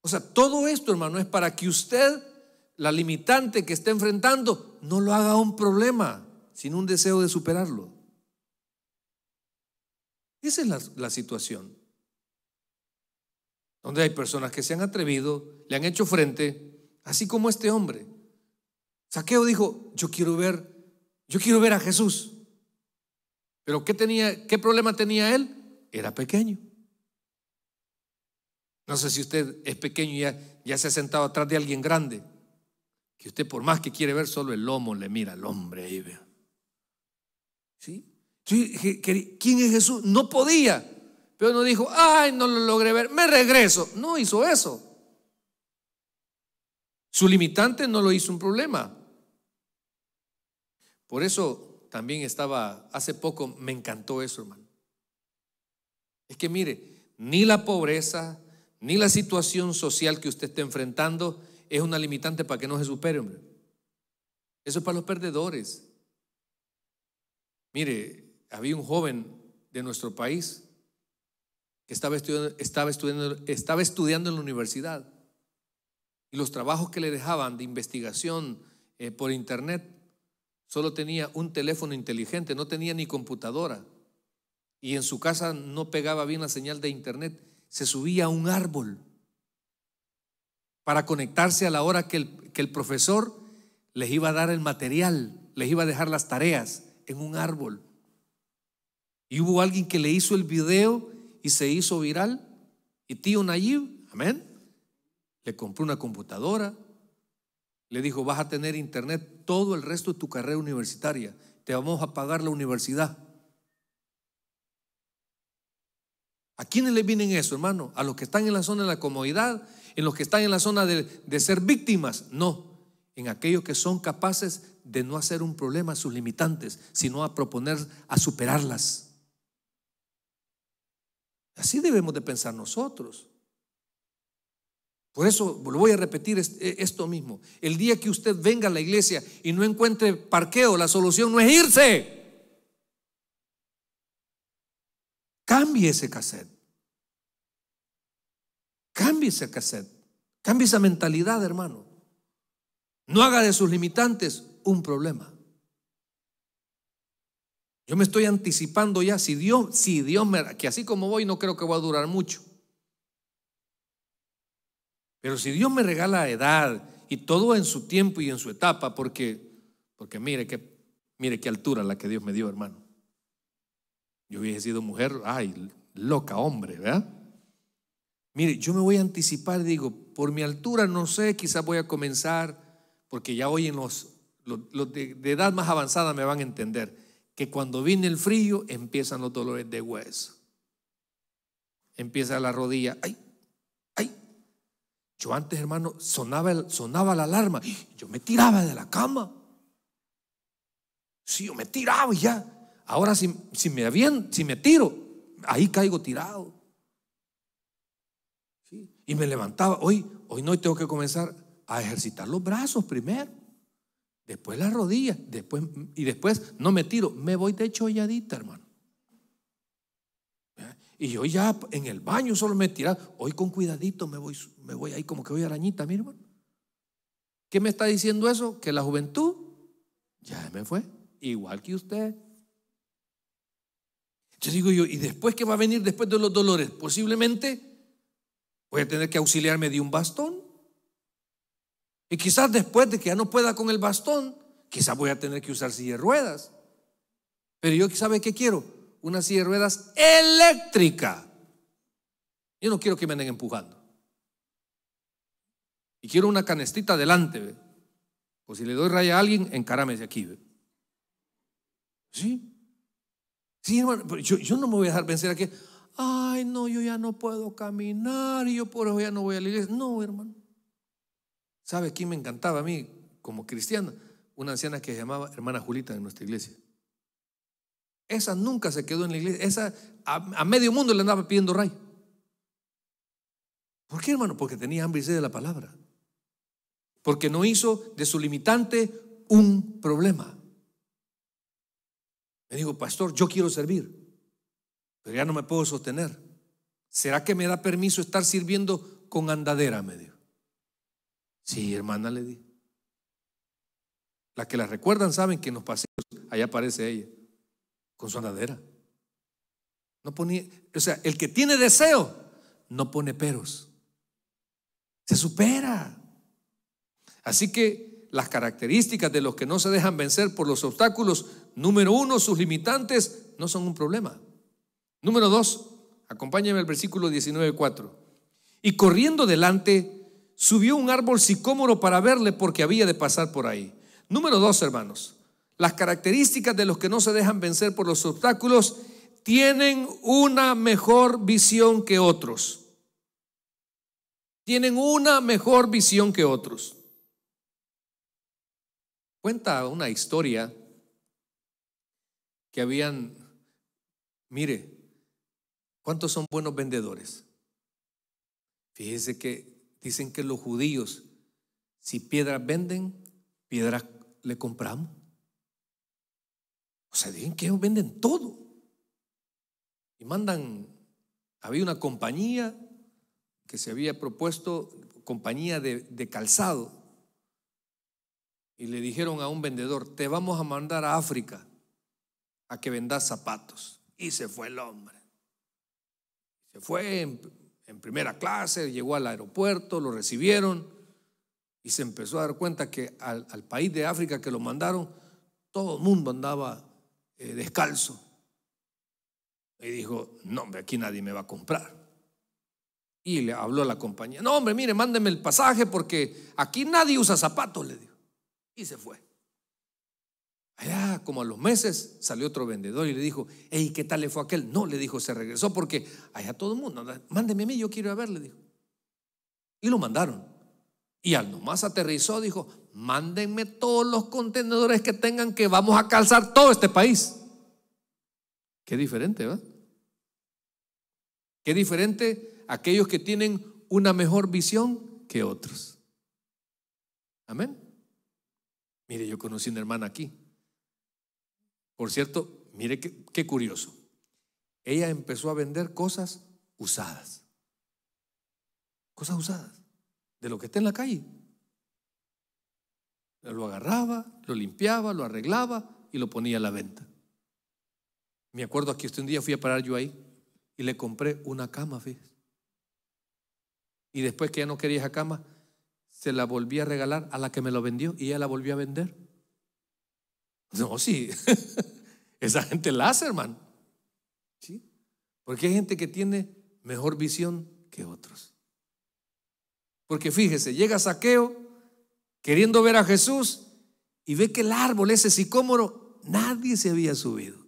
O sea, todo esto, hermano, es para que usted, la limitante que está enfrentando, no lo haga un problema, sino un deseo de superarlo. Esa es la, situación. donde hay personas que se han atrevido, le han hecho frente, así como este hombre. Saqueo dijo, yo quiero ver, yo quiero ver a Jesús. Pero ¿qué tenía, qué problema tenía él? Era pequeño. No sé si usted es pequeño y ya, ya se ha sentado atrás de alguien grande, que usted por más que quiere ver solo el lomo le mira al hombre ahí. ¿Sí? ¿Quién es Jesús? No podía. Pero no dijo, ay, no lo logré ver, me regreso. No hizo eso. Su limitante no lo hizo un problema. Por eso también estaba, hace poco me encantó eso, hermano. Es que mire, ni la pobreza, ni la situación social que usted esté enfrentando es una limitante para que no se supere, hombre. Eso es para los perdedores. Mire, había un joven de nuestro país que estaba estudiando, estaba estudiando, en la universidad y los trabajos que le dejaban de investigación eh, por internet, solo tenía un teléfono inteligente, no tenía ni computadora y en su casa no pegaba bien la señal de internet, se subía a un árbol para conectarse a la hora que el, que el profesor les iba a dar el material, les iba a dejar las tareas en un árbol. Y hubo alguien que le hizo el video y se hizo viral. Y tío Nayib, amén, le compró una computadora, le dijo, vas a tener internet todo el resto de tu carrera universitaria, te vamos a pagar la universidad. ¿A quiénes le vienen eso, hermano? ¿A los que están en la zona de la comodidad? ¿En los que están en la zona de, de ser víctimas? No, en aquellos que son capaces de no hacer un problema a sus limitantes, sino a proponer a superarlas. Así debemos de pensar nosotros. Por eso lo voy a repetir e, esto mismo. El día que usted venga a la iglesia y no encuentre parqueo, la solución no es irse. Cambie ese cassette. Cambie ese cassette. Cambie esa mentalidad, hermano. No haga de sus limitantes un problema. Yo me estoy anticipando ya, si Dios, si Dios me, que así como voy no creo que voy a durar mucho. Pero si Dios me regala edad y todo en su tiempo y en su etapa, porque, porque mire que, mire qué altura la que Dios me dio, hermano. Yo hubiese sido mujer, ay, loca hombre, ¿verdad? Mire, yo me voy a anticipar, digo, por mi altura no sé, quizás voy a comenzar, porque ya hoy en los, los, de edad más avanzada me van a entender que cuando viene el frío empiezan los dolores de hueso. Empieza la rodilla, ay, ay. Yo antes, hermano, sonaba, sonaba la alarma, yo me tiraba de la cama. Sí, yo me tiraba y ya. Ahora si, si me habían, si me tiro, ahí caigo tirado. Y me levantaba, hoy, hoy no tengo que comenzar a ejercitar los brazos primero después las rodillas, después, y después no me tiro, me voy de cholladita, hermano. Y yo ya en el baño solo me tira, hoy con cuidadito me voy, me voy ahí como que voy arañita, mi hermano. ¿Qué me está diciendo eso? Que la juventud ya me fue, igual que usted. Yo digo yo, ¿y después qué va a venir después de los dolores? Posiblemente voy a tener que auxiliarme de un bastón. Y quizás después de que ya no pueda con el bastón, quizás voy a tener que usar silla de ruedas. Pero yo, ¿sabe qué quiero? Una silla de ruedas eléctrica. Yo no quiero que me anden empujando. Y quiero una canestita adelante. Pues si le doy raya a alguien, encárame de aquí. ¿Sí? Sí, hermano, yo, yo, no me voy a dejar vencer aquí. Ay, no, yo ya no puedo caminar y yo por eso ya no voy a la iglesia. No, hermano. ¿Sabe quién me encantaba a mí como cristiana? Una anciana que se llamaba hermana Julita en nuestra iglesia. Esa nunca se quedó en la iglesia. Esa a, medio mundo le andaba pidiendo ray. ¿Por qué, hermano? Porque tenía hambre y sed de la palabra. Porque no hizo de su limitante un problema. Me dijo, pastor, yo quiero servir, pero ya no me puedo sostener. ¿Será que me da permiso estar sirviendo con andadera? Me dijo. Sí, hermana, le di. Las que la recuerdan saben que en los paseos, allá aparece ella, con su andadera. No ponía, o sea, el que tiene deseo, no pone peros. te supera. Así que las características de los que no se dejan vencer por los obstáculos, número uno, sus limitantes, no son un problema. Número dos, acompáñame al versículo 19.4. Y corriendo delante, subió un árbol sicómoro para verle porque había de pasar por ahí. Número dos, hermanos, las características de los que no se dejan vencer por los obstáculos tienen una mejor visión que otros. Tienen una mejor visión que otros. Cuenta una historia que habían, mire, ¿cuántos son buenos vendedores? Fíjese que dicen que los judíos, si piedras venden, piedras le compramos. O sea, dicen que ellos venden todo. Y mandan, había una compañía que se había propuesto, compañía de, de calzado, y le dijeron a un vendedor, te vamos a mandar a África a que vendas zapatos. Y se fue el hombre. Se fue en, primera clase, llegó al aeropuerto, lo recibieron y se empezó a dar cuenta que al, país de África que lo mandaron, todo el mundo andaba eh, descalzo. Y dijo, no, hombre, aquí nadie me va a comprar. Y le habló a la compañía, no, hombre, mire, mándeme el pasaje porque aquí nadie usa zapatos, le dijo. Y se fue. Como a los meses, salió otro vendedor y le dijo, hey, ¿qué tal le fue aquel? No, le dijo, se regresó porque allá todo el mundo, mándeme a mí, yo quiero ir a ver, le dijo. Y lo mandaron. Y al nomás aterrizó, dijo, mándenme todos los contenedores que tengan que vamos a calzar todo este país. Qué diferente, ¿verdad? Qué diferente aquellos que tienen una mejor visión que otros. Amén. Mire, yo conocí una hermana aquí. Por cierto, mire qué, curioso. Ella empezó a vender cosas usadas. Cosas usadas. De lo que está en la calle. Lo agarraba, lo limpiaba, lo arreglaba y lo ponía a la venta. Me acuerdo que este un día fui a parar yo ahí y le compré una cama, fíjese. Y después que ya no quería esa cama, se la volví a regalar a la que me lo vendió y ella la volvió a vender. No, sí, esa gente la hace, hermano. ¿Sí? Porque hay gente que tiene mejor visión que otros. Porque fíjese, llega Saqueo queriendo ver a Jesús y ve que el árbol, ese sicómoro, nadie se había subido.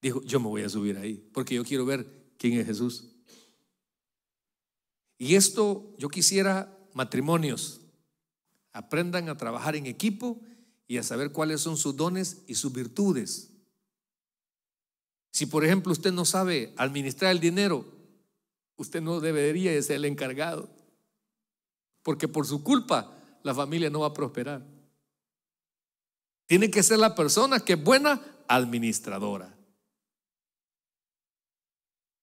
Dijo, yo me voy a subir ahí, porque yo quiero ver quién es Jesús. Y esto yo quisiera matrimonios aprendan a trabajar en equipo y a saber cuáles son sus dones y sus virtudes. Si por ejemplo usted no sabe administrar el dinero, usted no debería de ser el encargado, porque por su culpa la familia no va a prosperar. Tiene que ser la persona que es buena administradora.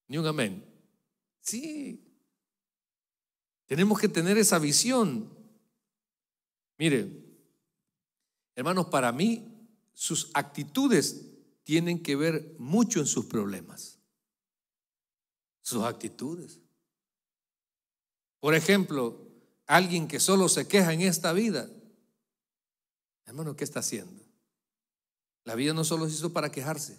Ni un amén. Sí, tenemos que tener esa visión. Mire, hermanos, para mí sus actitudes tienen que ver mucho en sus problemas. Sus actitudes. Por ejemplo, alguien que solo se queja en esta vida. Hermano, ¿qué está haciendo? La vida no solo se hizo para quejarse.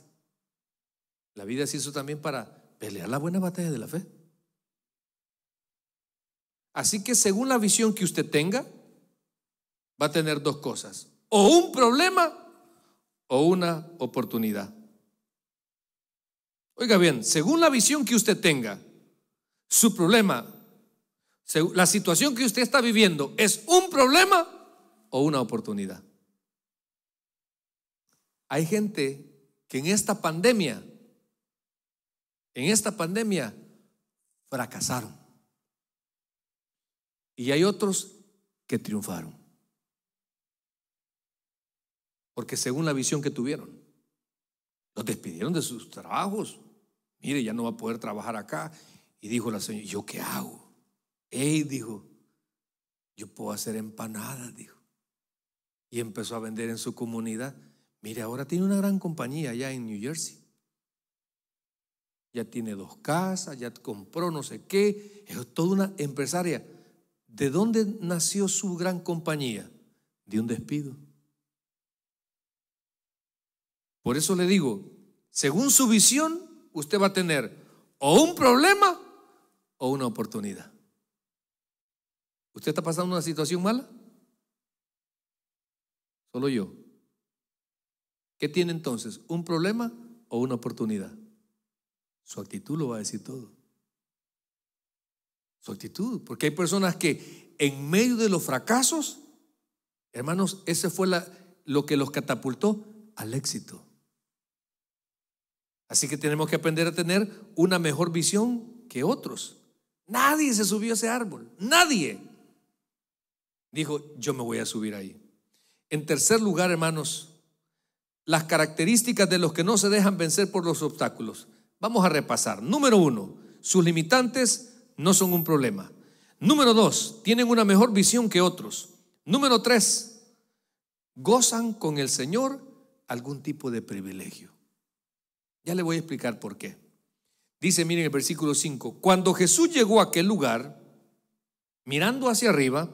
La vida se hizo también para pelear la buena batalla de la fe. Así que según la visión que usted tenga, va a tener dos cosas. O un problema o una oportunidad. Oiga bien, según la visión que usted tenga, su problema, la situación que usted está viviendo, ¿es un problema o una oportunidad? Hay gente que en esta pandemia, en esta pandemia, fracasaron. Y hay otros que triunfaron. Porque según la visión que tuvieron, los despidieron de sus trabajos. Mire, ya no va a poder trabajar acá. Y dijo la señora, ¿yo qué hago? Ey, dijo, yo puedo hacer empanadas, dijo. Y empezó a vender en su comunidad. Mire, ahora tiene una gran compañía allá en New Jersey. ya tiene dos casas, ya compró no sé qué, es toda una empresaria. ¿De dónde nació su gran compañía? De un despido. Por eso le digo, según su visión, usted va a tener o un problema o una oportunidad. ¿Usted está pasando una situación mala? Solo yo. ¿Qué tiene entonces? ¿Un problema o una oportunidad? Su actitud lo va a decir todo. Su actitud. Porque hay personas que en medio de los fracasos, hermanos, ese fue lo que los catapultó al éxito. Así que tenemos que aprender a tener una mejor visión que otros. Nadie se subió a ese árbol. Nadie. Dijo, yo me voy a subir ahí. En tercer lugar, hermanos, las características de los que no se dejan vencer por los obstáculos. Vamos a repasar. Número uno, sus limitantes no son un problema. Número dos, tienen una mejor visión que otros. Número tres, gozan con el Señor algún tipo de privilegio. Ya le voy a explicar por qué. Dice, miren el versículo 5, cuando Jesús llegó a aquel lugar, mirando hacia arriba,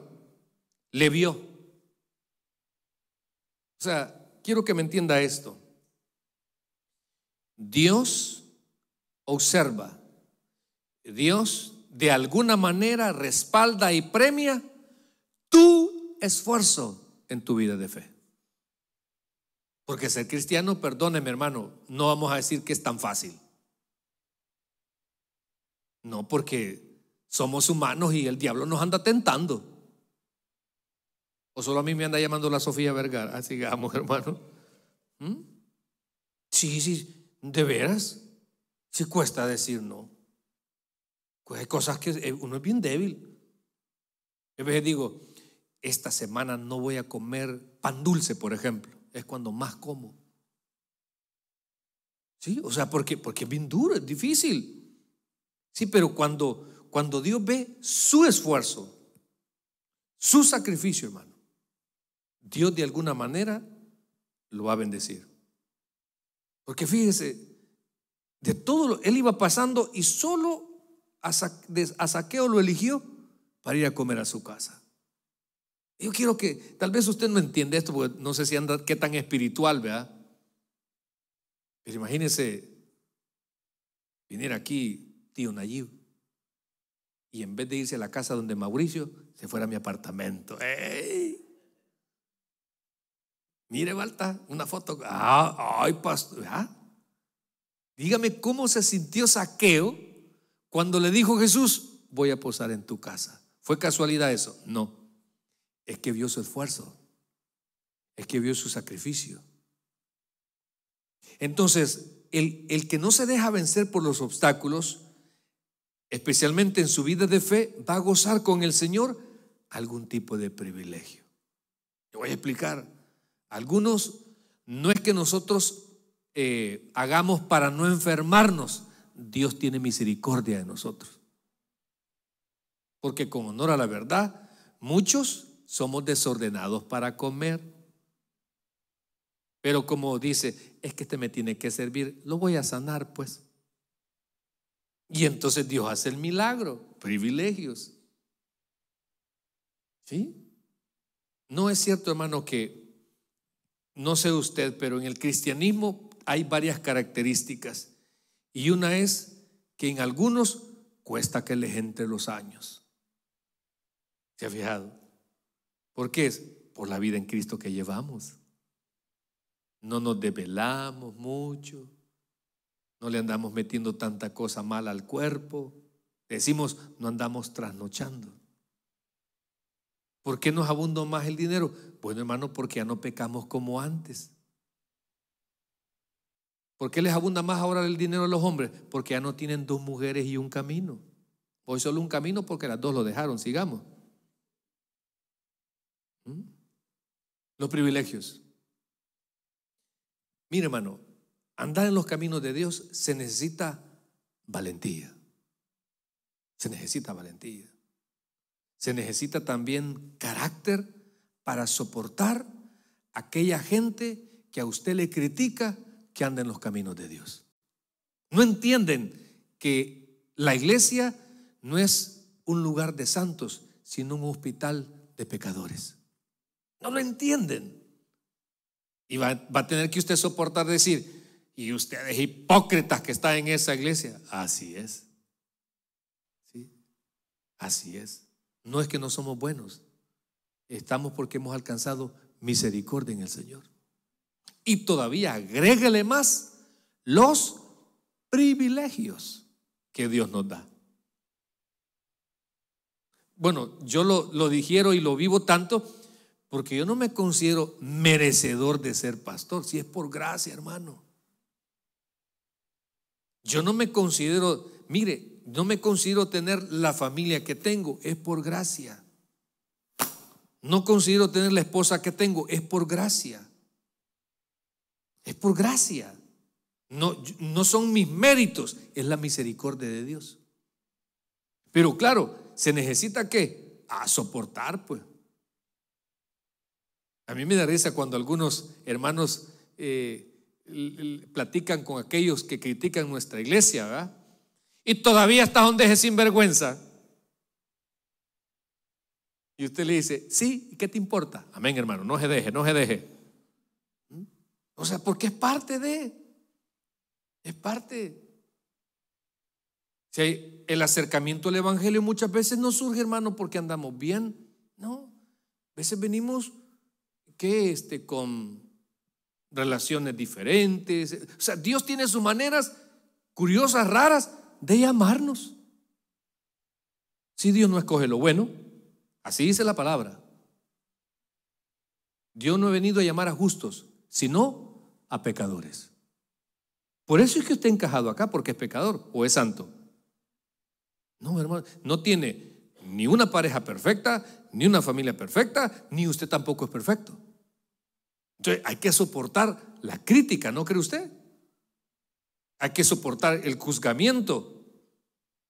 le vio. O sea, quiero que me entienda esto. Dios observa, Dios de alguna manera respalda y premia tu esfuerzo en tu vida de fe. Porque ser cristiano, perdóneme hermano, no vamos a decir que es tan fácil. No, porque somos humanos y el diablo nos anda tentando. O solo a mí me anda llamando la Sofía Vergara. Así que vamos, hermano. ¿Mm? Sí, sí, de veras. Si cuesta decir no. Pues hay cosas que eh, uno es bien débil. A veces digo, esta semana no voy a comer pan dulce, por ejemplo. Es cuando más como. Sí, o sea, porque, porque es bien duro, es difícil. Sí, pero cuando, cuando Dios ve su esfuerzo, su sacrificio, hermano, Dios de alguna manera lo va a bendecir. Porque fíjese, de todo, él iba pasando y solo a, Saqueo lo eligió para ir a comer a su casa. Yo quiero que, tal vez usted no entiende esto, porque no sé si anda qué tan espiritual, ¿verdad? Pero imagínese venir aquí, tío Nayib, y en vez de irse a la casa donde Mauricio, se fuera a mi apartamento. ¡Ey! Mire, Balta, una foto. Ah, ay, pastor. ¿ah? Dígame cómo se sintió Saqueo cuando le dijo Jesús, voy a posar en tu casa. ¿Fue casualidad eso? No. Es que vio su esfuerzo. Es que vio su sacrificio. Entonces, el, el que no se deja vencer por los obstáculos, especialmente en su vida de fe, va a gozar con el Señor algún tipo de privilegio. Yo voy a explicar. Algunos no es que nosotros eh, hagamos para no enfermarnos, Dios tiene misericordia de nosotros. Porque con honor a la verdad, muchos somos desordenados para comer. Pero como dice, es que este me tiene que servir, lo voy a sanar pues. Y entonces Dios hace el milagro, privilegios. ¿Sí? No es cierto, hermano, que, no sé usted, pero en el cristianismo hay varias características y una es que en algunos cuesta que les entre los años. ¿Se ha fijado? ¿Por qué es? Por la vida en Cristo que llevamos. No nos develamos mucho, no le andamos metiendo tanta cosa mala al cuerpo. Decimos, no andamos trasnochando. ¿Por qué nos abundó más el dinero? Bueno, hermano, porque ya no pecamos como antes. ¿Por qué les abunda más ahora el dinero a los hombres? Porque ya no tienen dos mujeres y un camino. Hoy solo un camino porque las dos lo dejaron. Sigamos. ¿Mm? Los privilegios. Mire, hermano, andar en los caminos de Dios se necesita valentía. Se necesita valentía. Se necesita también carácter para soportar aquella gente que a usted le critica que andan en los caminos de Dios. No entienden que la iglesia no es un lugar de santos, sino un hospital de pecadores. No lo entienden. Y va, a tener que usted soportar decir, y ustedes hipócritas que están en esa iglesia. Así es. ¿Sí? Así es. No es que no somos buenos. Estamos porque hemos alcanzado misericordia en el Señor. Y todavía agrégale más los privilegios que Dios nos da. Bueno, yo lo, lo y lo vivo tanto porque yo no me considero merecedor de ser pastor, si es por gracia, hermano. Yo no me considero, mire, no me considero tener la familia que tengo, es por gracia. No considero tener la esposa que tengo, es por gracia. Es por gracia. No, no son mis méritos, es la misericordia de Dios. Pero claro, se necesita que a soportar, pues. A mí me da risa cuando algunos hermanos eh, platican con aquellos que critican nuestra iglesia, ¿verdad? Y todavía está donde es sinvergüenza. Y usted le dice, sí, ¿qué te importa? Amén, hermano, no se deje, no se deje. ¿Mm? O sea, porque es parte de, es parte. Si el acercamiento al Evangelio muchas veces no surge, hermano, porque andamos bien, no. A veces venimos que este, con relaciones diferentes. O sea, Dios tiene sus maneras curiosas, raras, de llamarnos. Si Dios no escoge lo bueno, así dice la palabra. Dios no ha venido a llamar a justos, sino a pecadores. Por eso es que usted encajado acá, porque es pecador o es santo. No, hermano, no tiene ni una pareja perfecta, ni una familia perfecta, ni usted tampoco es perfecto. Entonces hay que soportar la crítica, ¿no cree usted? Hay que soportar el juzgamiento.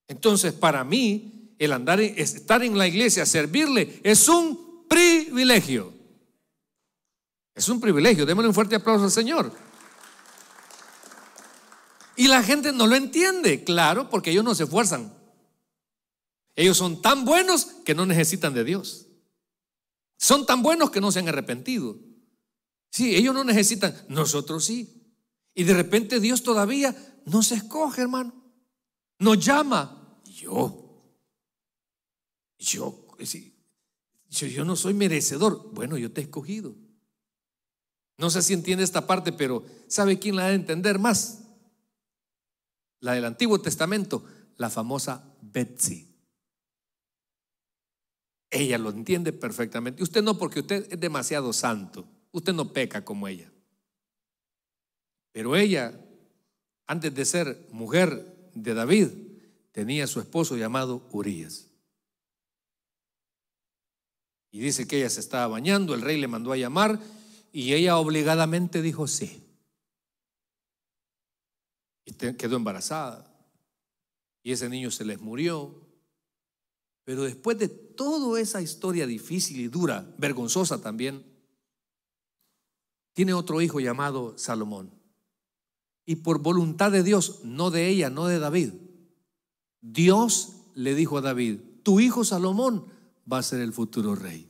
Entonces, para mí, el andar, estar en la iglesia, servirle, es un privilegio. Es un privilegio. Démosle un fuerte aplauso al Señor. Y la gente no lo entiende, claro, porque ellos no se esfuerzan. Ellos son tan buenos que no necesitan de Dios. Son tan buenos que no se han arrepentido. Sí, ellos no necesitan, nosotros sí. Y de repente Dios todavía nos escoge, hermano. Nos llama. Yo, yo, yo, yo no soy merecedor. Bueno, yo te he escogido. No sé si entiende esta parte, pero ¿sabe quién la ha de entender más? La del Antiguo Testamento, la famosa Betsy. Ella lo entiende perfectamente. Usted no, porque usted es demasiado santo. Usted no peca como ella. Pero ella, antes de ser mujer de David, tenía a su esposo llamado Urias. Y dice que ella se estaba bañando, el rey le mandó a llamar y ella obligadamente dijo sí. Y quedó embarazada. Y ese niño se les murió. Pero después de toda esa historia difícil y dura, vergonzosa también, tiene otro hijo llamado Salomón. Y por voluntad de Dios, no de ella, no de David, Dios le dijo a David, tu hijo Salomón va a ser el futuro rey.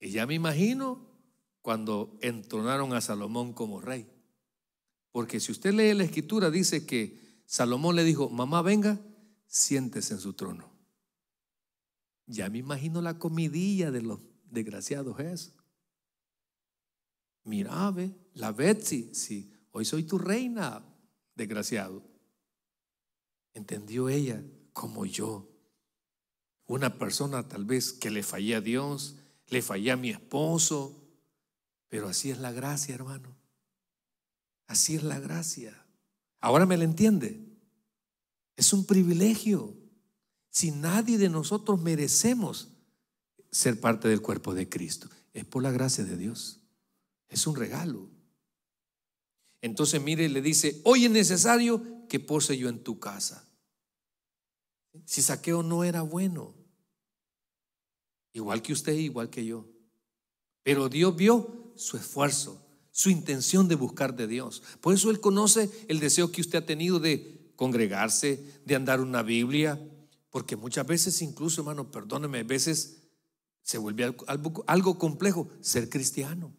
Y ya me imagino cuando entronaron a Salomón como rey. Porque si usted lee la escritura, dice que Salomón le dijo, mamá, venga, siéntese en su trono. Ya me imagino la comidilla de los desgraciados eso. Mira, ve, la Betsy, sí, hoy soy tu reina, desgraciado. Entendió ella como yo. Una persona tal vez que le fallé a Dios, le fallé a mi esposo, pero así es la gracia, hermano. Así es la gracia. Ahora me la entiende. Es un privilegio. Si nadie de nosotros merecemos ser parte del cuerpo de Cristo, es por la gracia de Dios. Es un regalo. Entonces mire, le dice, hoy es necesario que pose yo en tu casa. Si saqueo no era bueno, igual que usted, igual que yo. Pero Dios vio su esfuerzo, su intención de buscar de Dios. Por eso Él conoce el deseo que usted ha tenido de congregarse, de andar una Biblia, porque muchas veces incluso, hermano, perdóneme, a veces se vuelve algo, algo complejo ser cristiano.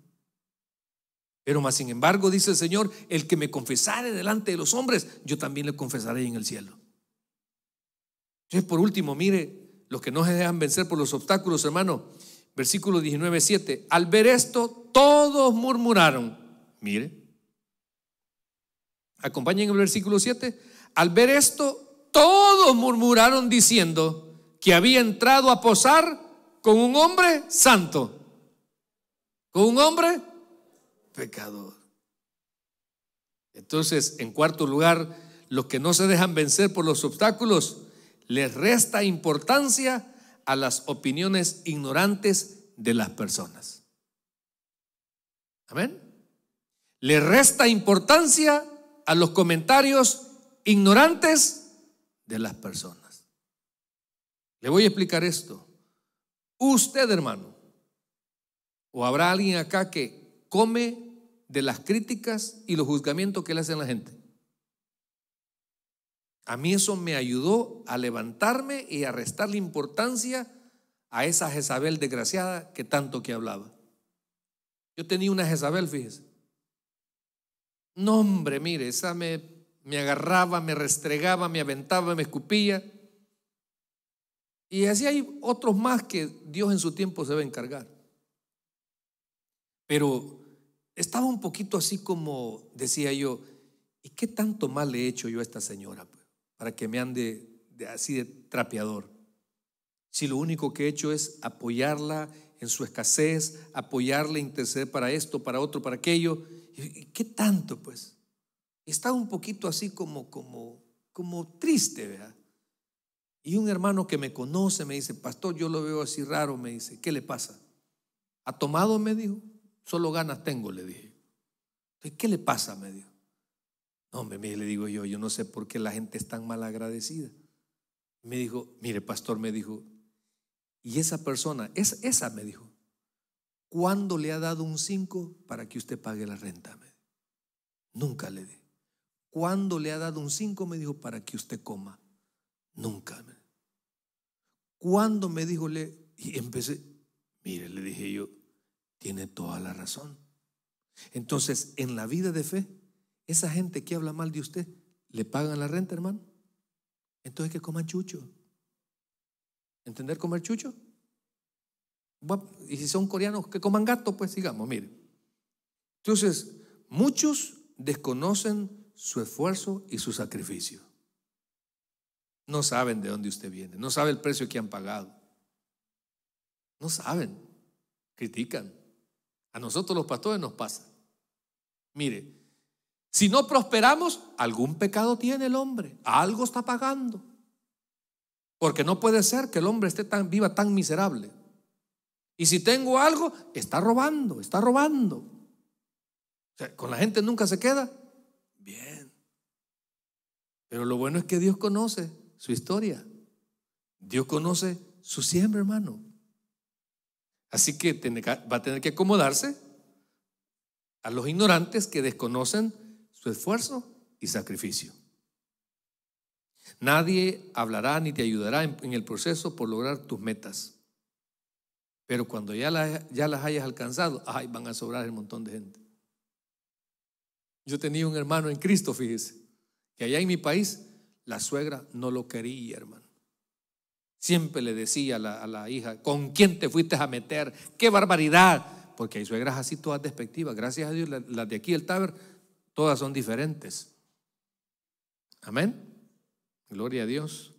Pero más sin embargo, dice el Señor, el que me confesare delante de los hombres, yo también le confesaré en el cielo. Entonces, por último, mire, los que no se dejan vencer por los obstáculos, hermano, versículo 19, 7. Al ver esto, todos murmuraron. Mire, acompañen el versículo 7. Al ver esto, todos murmuraron diciendo que había entrado a posar con un hombre santo, con un hombre pecador. Entonces, en cuarto lugar, los que no se dejan vencer por los obstáculos, les resta importancia a las opiniones ignorantes de las personas. Amén. Le resta importancia a los comentarios ignorantes de las personas. Le voy a explicar esto. Usted, hermano, o habrá alguien acá que come de las críticas y los juzgamientos que le hacen la gente. A mí eso me ayudó a levantarme y a restarle importancia a esa Jezabel desgraciada que tanto que hablaba. Yo tenía una Jezabel, fíjese. No, hombre, mire, esa me, me agarraba, me restregaba, me aventaba, me escupía. Y así hay otros más que Dios en su tiempo se va a encargar. Pero estaba un poquito así como, decía yo, ¿y qué tanto mal le he hecho yo a esta señora pues, para que me ande así de trapeador? Si lo único que he hecho es apoyarla en su escasez, apoyarle, interceder para esto, para otro, para aquello. ¿Qué tanto, pues? Estaba un poquito así como, como, como triste, ¿verdad? Y un hermano que me conoce me dice, pastor, yo lo veo así raro, me dice, ¿qué le pasa? ¿Ha tomado? Me dijo. Solo ganas tengo, le dije. ¿Qué le pasa? Me dijo. No, hombre, le digo yo, yo no sé por qué la gente es tan mal agradecida. Me dijo, mire, pastor, me dijo, y esa persona, es, esa me dijo, ¿cuándo le ha dado un 5 para que usted pague la renta? Nunca le di. ¿Cuándo le ha dado un 5? Me dijo, para que usted coma. Nunca. Me. ¿Cuándo me dijo? Le, y empecé, mire, le dije yo, tiene toda la razón. Entonces, en la vida de fe, esa gente que habla mal de usted, ¿le pagan la renta, hermano? Entonces que coman chucho. ¿Entender comer chucho? Y si son coreanos que coman gato, pues sigamos, mire. Entonces, muchos desconocen su esfuerzo y su sacrificio. No saben de dónde usted viene, no saben el precio que han pagado. No saben, critican. A nosotros los pastores nos pasa. Mire, si no prosperamos, algún pecado tiene el hombre, algo está pagando. Porque no puede ser que el hombre esté tan viva tan miserable. Y si tengo algo, está robando, está robando. Con la gente nunca se queda bien. Pero lo bueno es que Dios conoce su historia. Dios conoce su siembra, hermano. Así que va a tener que acomodarse a los ignorantes que desconocen su esfuerzo y sacrificio. Nadie hablará ni te ayudará en, el proceso por lograr tus metas. Pero cuando ya, las hayas alcanzado, ay, van a sobrar el montón de gente. Yo tenía un hermano en Cristo, fíjese, que allá en mi país la suegra no lo quería, hermano. Siempre le decía a la, hija, ¿con quién te fuiste a meter? ¡Qué barbaridad! Porque hay suegras así todas despectivas. Gracias a Dios, las de aquí, el Taber, todas son diferentes. Amén. Gloria a Dios.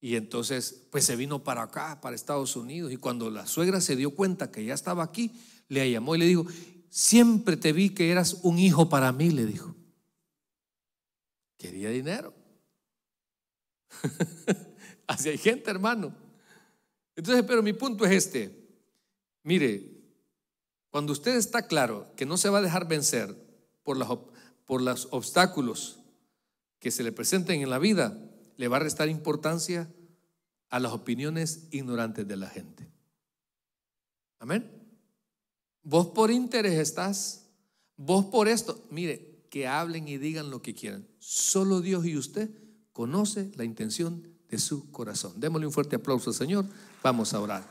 Y entonces, pues se vino para acá, para Estados Unidos. Y cuando la suegra se dio cuenta que ya estaba aquí, le llamó y le dijo, siempre te vi que eras un hijo para mí, le dijo. Quería dinero. Así hay gente, hermano. Entonces, pero mi punto es este. Mire, cuando usted está claro que no se va a dejar vencer por los, por los obstáculos que se le presenten en la vida, le va a restar importancia a las opiniones ignorantes de la gente. Amén. Vos por interés estás, vos por esto, mire, que hablen y digan lo que quieran. Solo Dios y usted conoce la intención de su corazón. Démosle un fuerte aplauso Señor. Vamos a orar.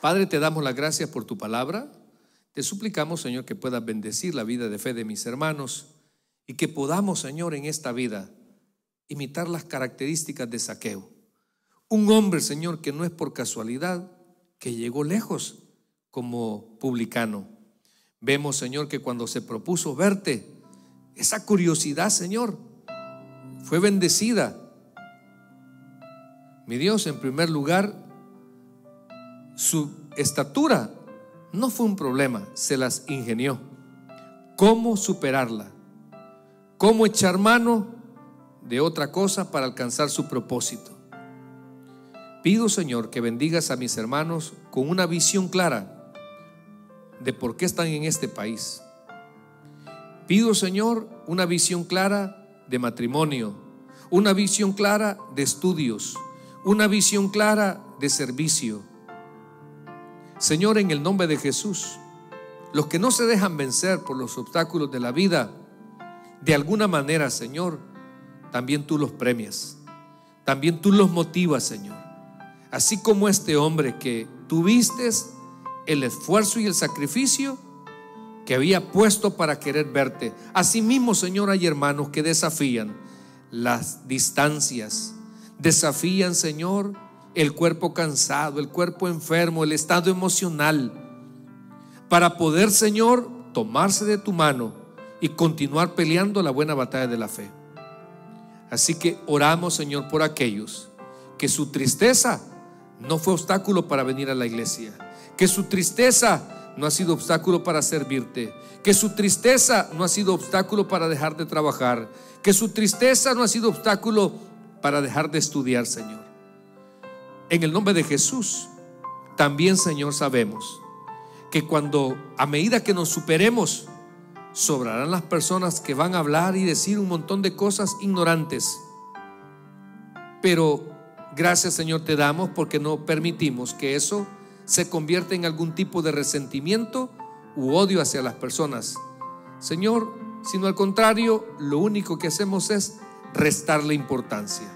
Padre, te damos las gracias por tu palabra. Te suplicamos, Señor, que puedas bendecir la vida de fe de mis hermanos y que podamos, Señor, en esta vida imitar las características de Saqueo. Un hombre, Señor, que no es por casualidad, que llegó lejos como publicano. Vemos, Señor, que cuando se propuso verte, esa curiosidad, Señor, fue bendecida. Mi Dios, en primer lugar, su estatura no fue un problema, se las ingenió. ¿Cómo superarla? ¿Cómo echar mano de otra cosa para alcanzar su propósito? Pido, Señor, que bendigas a mis hermanos con una visión clara de por qué están en este país. Pido, Señor, una visión clara de matrimonio, una visión clara de estudios, una visión clara de servicio. Señor, en el nombre de Jesús, los que no se dejan vencer por los obstáculos de la vida, de alguna manera, Señor, también tú los premias, también tú los motivas, Señor. Así como este hombre que tuviste el esfuerzo y el sacrificio que había puesto para querer verte. Asimismo, Señor, hay hermanos que desafían las distancias, desafían, Señor, el cuerpo cansado, el cuerpo enfermo, el estado emocional, para poder, Señor, tomarse de tu mano y continuar peleando la buena batalla de la fe. Así que oramos, Señor, por aquellos que su tristeza no fue obstáculo para venir a la iglesia. Que su tristeza no ha sido obstáculo para servirte. Que su tristeza no ha sido obstáculo para dejar de trabajar. Que su tristeza no ha sido obstáculo para dejar de estudiar, Señor. En el nombre de Jesús, también, Señor, sabemos que cuando a medida que nos superemos, sobrarán las personas que van a hablar y decir un montón de cosas ignorantes. Pero Gracias Señor te damos porque no permitimos que eso se convierta en algún tipo de resentimiento u odio hacia las personas. Señor, sino al contrario, lo único que hacemos es restarle importancia.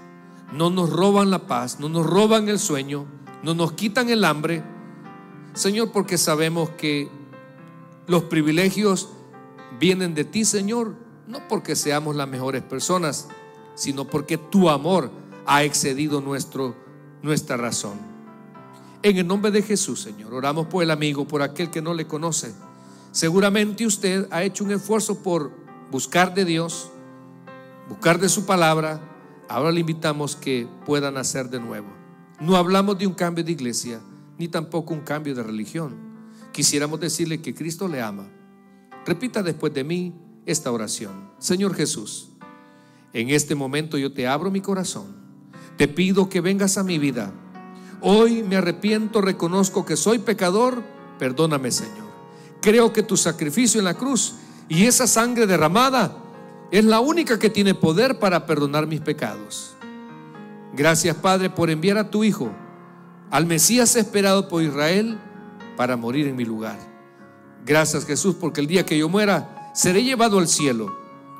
No nos roban la paz, no nos roban el sueño, no nos quitan el hambre. Señor, porque sabemos que los privilegios vienen de ti, Señor, no porque seamos las mejores personas, sino porque tu amor ha excedido nuestro, nuestra razón. En el nombre de Jesús, Señor, oramos por el amigo, por aquel que no le conoce. Seguramente usted ha hecho un esfuerzo por buscar de Dios, buscar de su palabra. Ahora le invitamos que puedan hacer de nuevo. No hablamos de un cambio de iglesia, ni tampoco un cambio de religión. Quisiéramos decirle que Cristo le ama. Repita después de mí esta oración. Señor Jesús, en este momento yo te abro mi corazón te pido que vengas a mi vida. Hoy me arrepiento, reconozco que soy pecador. Perdóname, Señor. Creo que tu sacrificio en la cruz y esa sangre derramada es la única que tiene poder para perdonar mis pecados. Gracias, Padre, por enviar a tu Hijo, al Mesías esperado por Israel, para morir en mi lugar. Gracias, Jesús, porque el día que yo muera, seré llevado al cielo.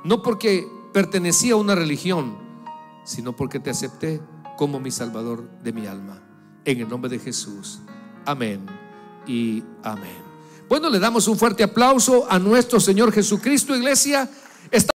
No porque pertenecía a una religión, sino porque te acepté como mi Salvador de mi alma. En el nombre de Jesús. Amén y amén. Bueno, le damos un fuerte aplauso a nuestro Señor Jesucristo, iglesia.